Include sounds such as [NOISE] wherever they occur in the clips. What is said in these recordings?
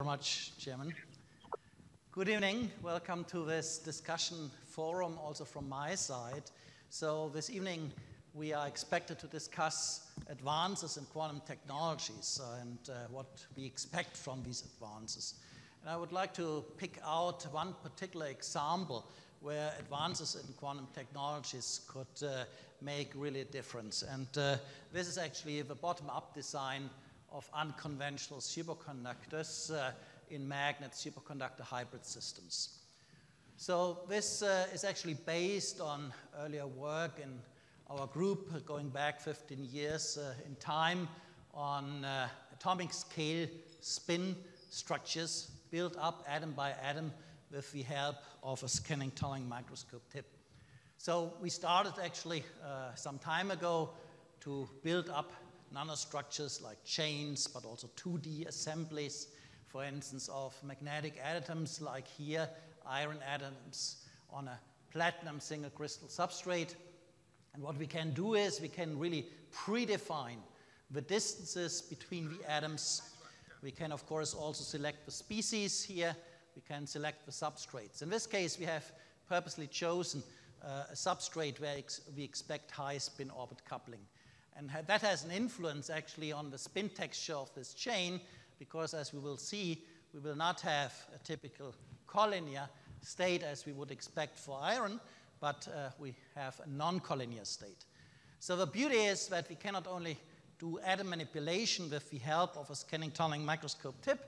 very much, Chairman. Good evening. Welcome to this discussion forum, also from my side. So, this evening we are expected to discuss advances in quantum technologies and uh, what we expect from these advances. And I would like to pick out one particular example where advances in quantum technologies could uh, make really a difference. And uh, this is actually the bottom up design of unconventional superconductors uh, in magnet superconductor hybrid systems. So this uh, is actually based on earlier work in our group going back 15 years uh, in time on uh, atomic scale spin structures built up atom by atom with the help of a scanning tunneling microscope tip. So we started actually uh, some time ago to build up nanostructures like chains, but also 2D assemblies, for instance, of magnetic atoms like here, iron atoms on a platinum single crystal substrate. And what we can do is we can really predefine the distances between the atoms. We can, of course, also select the species here. We can select the substrates. In this case, we have purposely chosen uh, a substrate where ex we expect high spin orbit coupling. And that has an influence actually on the spin texture of this chain because as we will see, we will not have a typical collinear state as we would expect for iron, but uh, we have a non-collinear state. So the beauty is that we cannot only do atom manipulation with the help of a scanning tunneling microscope tip,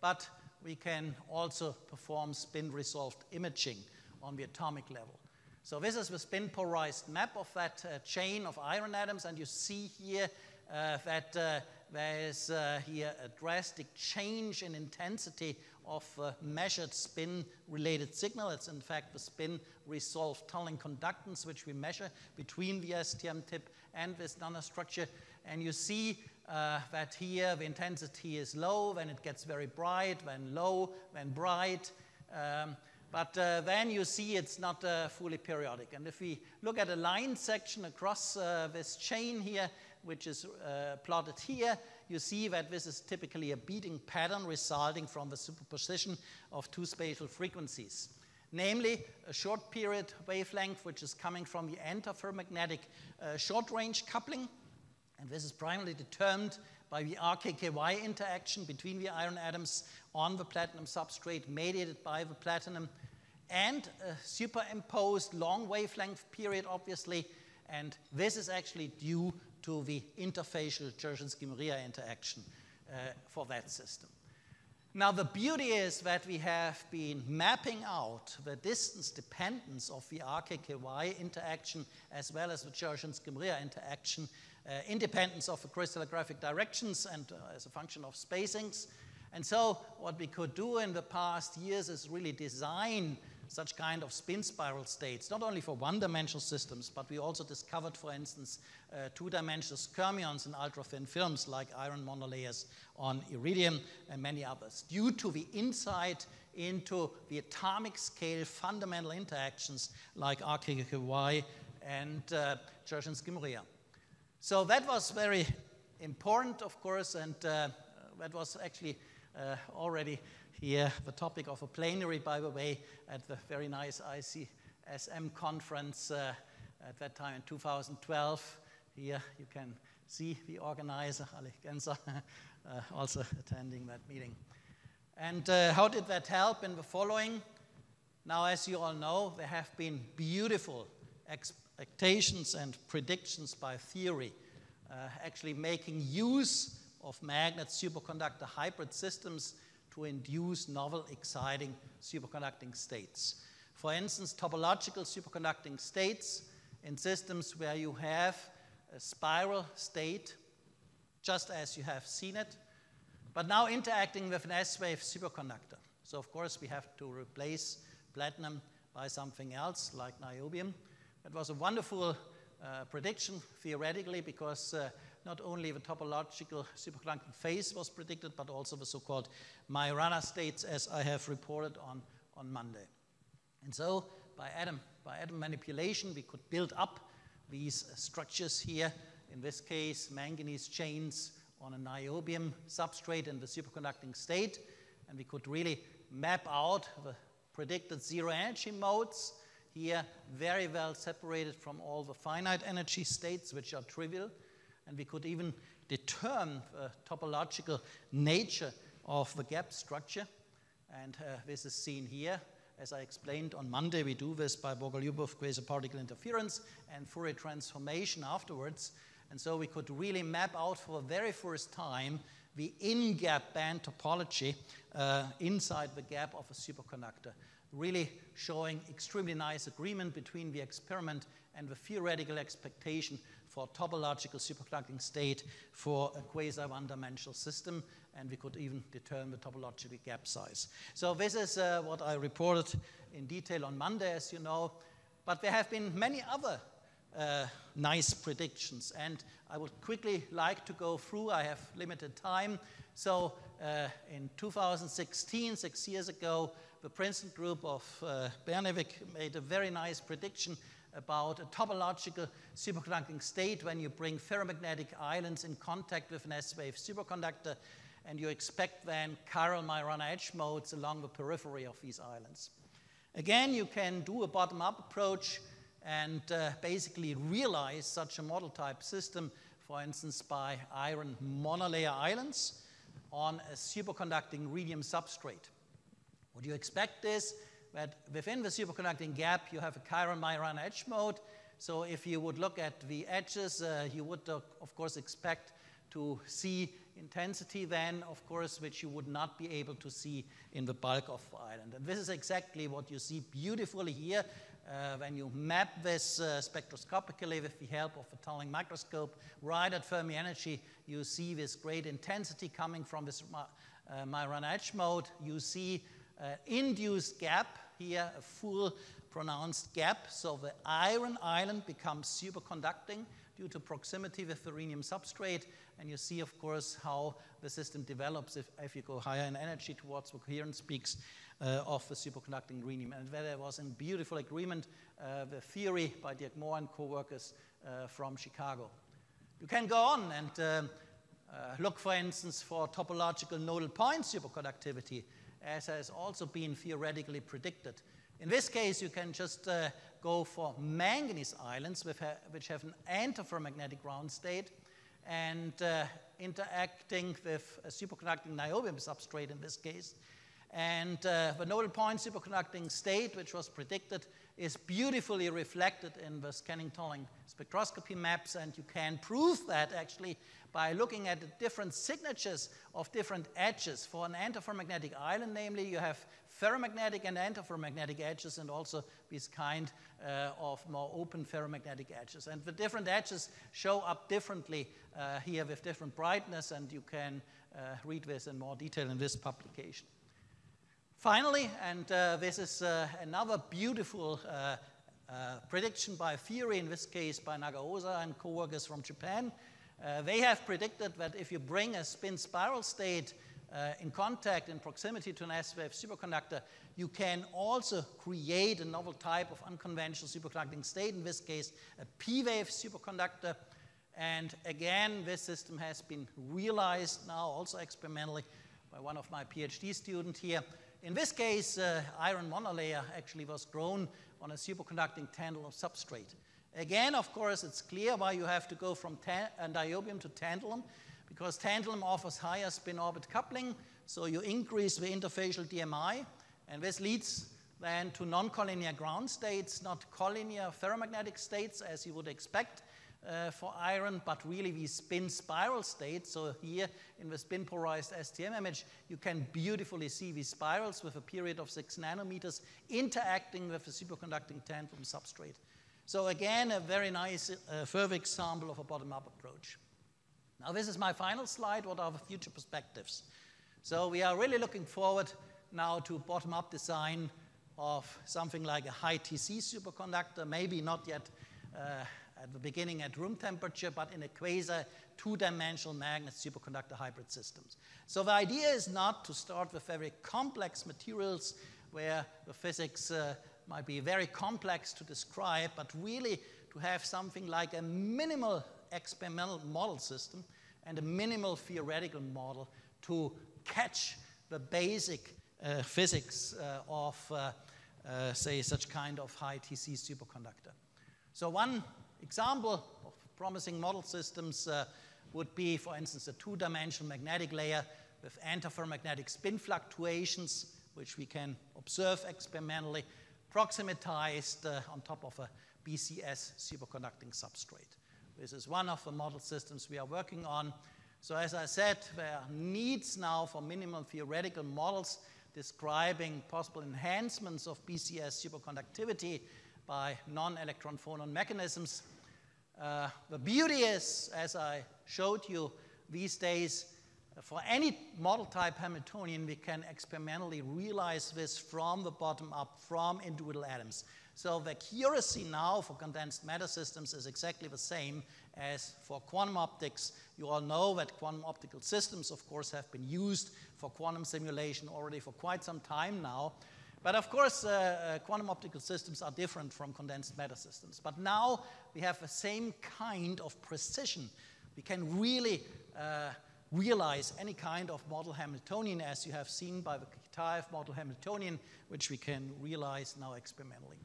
but we can also perform spin resolved imaging on the atomic level. So this is the spin polarized map of that uh, chain of iron atoms, and you see here uh, that uh, there is uh, here a drastic change in intensity of uh, measured spin related signal. It's in fact the spin resolved tunneling conductance which we measure between the STM tip and this nanostructure. And you see uh, that here the intensity is low, then it gets very bright, then low, then bright. Um, but uh, then you see it's not uh, fully periodic. And if we look at a line section across uh, this chain here, which is uh, plotted here, you see that this is typically a beating pattern resulting from the superposition of two spatial frequencies. Namely, a short period wavelength, which is coming from the antiferromagnetic uh, short range coupling. And this is primarily determined by the RKKY interaction between the iron atoms on the platinum substrate mediated by the platinum and a superimposed long wavelength period, obviously. And this is actually due to the interfacial Dzyaloshinskii-Moriya interaction uh, for that system. Now, the beauty is that we have been mapping out the distance dependence of the RKKY interaction as well as the Dzyaloshinskii-Moriya interaction, uh, independence of the crystallographic directions and uh, as a function of spacings. And so, what we could do in the past years is really design such kind of spin spiral states, not only for one-dimensional systems, but we also discovered, for instance, uh, two-dimensional skyrmions in ultra-thin films like iron monolayers on iridium and many others, due to the insight into the atomic scale fundamental interactions like RKKY and uh. So that was very important, of course, and uh, that was actually uh, already here the topic of a plenary, by the way, at the very nice ICSM conference uh, at that time in 2012. Here you can see the organizer, Ali Gencer, [LAUGHS] uh, also attending that meeting. And uh, how did that help in the following? Now, as you all know, there have been beautiful expectations and predictions by theory, uh, actually making use of magnet superconductor hybrid systems to induce novel, exciting superconducting states. For instance, topological superconducting states in systems where you have a spiral state, just as you have seen it, but now interacting with an S-wave superconductor. So of course we have to replace platinum by something else like niobium. It was a wonderful uh, prediction theoretically because uh, not only the topological superconducting phase was predicted, but also the so-called Majorana states, as I have reported on, on Monday. And so, by atom, by atom manipulation, we could build up these structures here. In this case, manganese chains on a niobium substrate in the superconducting state. and we could really map out the predicted zero energy modes here very well separated from all the finite energy states which are trivial and we could even determine the topological nature of the gap structure. And uh, this is seen here. As I explained on Monday, we do this by Bogoliubov quasi-particle interference and Fourier transformation afterwards. And so we could really map out for the very first time the in-gap band topology uh, inside the gap of a superconductor, really showing extremely nice agreement between the experiment and the theoretical expectation for topological superconducting state for a quasi one-dimensional system and we could even determine the topological gap size. So this is uh, what I reported in detail on Monday, as you know. But there have been many other uh, nice predictions, and I would quickly like to go through. I have limited time. So uh, in 2016, six years ago, the Princeton group of uh, Bernevig made a very nice prediction about a topological superconducting state when you bring ferromagnetic islands in contact with an S-wave superconductor and you expect then chiral Majorana edge modes along the periphery of these islands. Again, you can do a bottom-up approach and uh, basically realize such a model type system, for instance, by iron monolayer islands on a superconducting rhenium substrate. What you expect is that within the superconducting gap, you have a chiral Majorana edge mode. So if you would look at the edges, uh, you would, uh, of course, expect to see intensity then, of course, which you would not be able to see in the bulk of the island. And this is exactly what you see beautifully here uh, when you map this uh, spectroscopically with the help of a tunneling microscope. Right at Fermi energy, you see this great intensity coming from this uh, Majorana edge mode. You see uh, induced gap here, a full pronounced gap. So the iron island becomes superconducting due to proximity with the rhenium substrate. And you see, of course, how the system develops if, if you go higher in energy towards the coherence peaks uh, of the superconducting rhenium. And there was in beautiful agreement uh, the theory by Dirk Morr and co-workers uh, from Chicago. You can go on and um, uh, look, for instance, for topological nodal point superconductivity, as has also been theoretically predicted. In this case, you can just uh, go for manganese islands which have an antiferromagnetic ground state and uh, interacting with a superconducting niobium substrate in this case. And uh, the nodal point superconducting state, which was predicted, is beautifully reflected in the scanning tunneling spectroscopy maps. And you can prove that actually by looking at the different signatures of different edges. For an antiferromagnetic island, namely, you have ferromagnetic and antiferromagnetic edges and also this kind uh, of more open ferromagnetic edges. And the different edges show up differently uh, here with different brightness and you can uh, read this in more detail in this publication. Finally, and uh, this is uh, another beautiful uh, prediction by theory, in this case by Nagaosa and co-workers from Japan, they have predicted that if you bring a spin spiral state uh, in contact in proximity to an S-wave superconductor, you can also create a novel type of unconventional superconducting state, in this case, a P-wave superconductor. And again, this system has been realized now also experimentally by one of my PhD students here. In this case, uh, iron monolayer actually was grown on a superconducting tantalum substrate. Again, of course, it's clear why you have to go from uh, niobium to tantalum because tantalum offers higher spin-orbit coupling, so you increase the interfacial DMI, and this leads then to non-collinear ground states, not collinear ferromagnetic states as you would expect uh, for iron, but really we spin spiral states. So here in the spin polarized STM image, you can beautifully see these spirals with a period of six nanometers interacting with a superconducting tantalum substrate. So again, a very nice uh, further example of a bottom-up approach. Now, this is my final slide. What are the future perspectives? So, we are really looking forward now to bottom up design of something like a high TC superconductor, maybe not yet uh, at the beginning at room temperature, but in a quasi two dimensional magnet superconductor hybrid systems. So, the idea is not to start with very complex materials where the physics uh, might be very complex to describe, but really to have something like a minimal experimental model system and a minimal theoretical model to catch the basic uh, physics uh, of, uh, uh, say, such kind of high TC superconductor. So one example of promising model systems uh, would be, for instance, a two-dimensional magnetic layer with antiferromagnetic spin fluctuations, which we can observe experimentally, proximitized uh, on top of a BCS superconducting substrate. This is one of the model systems we are working on. So as I said, there are needs now for minimal theoretical models describing possible enhancements of BCS superconductivity by non-electron phonon mechanisms. Uh, the beauty is, as I showed you these days, for any model type Hamiltonian, we can experimentally realize this from the bottom up, from individual atoms. So the accuracy now for condensed matter systems is exactly the same as for quantum optics. You all know that quantum optical systems, of course, have been used for quantum simulation already for quite some time now. But of course, uh, uh, quantum optical systems are different from condensed matter systems. But now we have the same kind of precision. We can really uh, realize any kind of model Hamiltonian, as you have seen by the Kitaev model Hamiltonian, which we can realize now experimentally.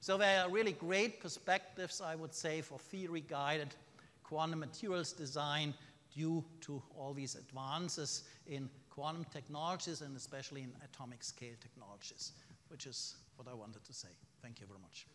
So there are really great perspectives, I would say, for theory-guided quantum materials design due to all these advances in quantum technologies and especially in atomic scale technologies, which is what I wanted to say. Thank you very much.